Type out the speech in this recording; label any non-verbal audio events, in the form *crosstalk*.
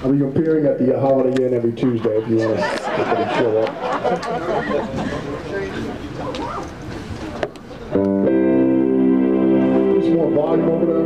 I'll be appearing at the Holiday Inn every Tuesday if you want to *laughs* show up. Some more volume over there,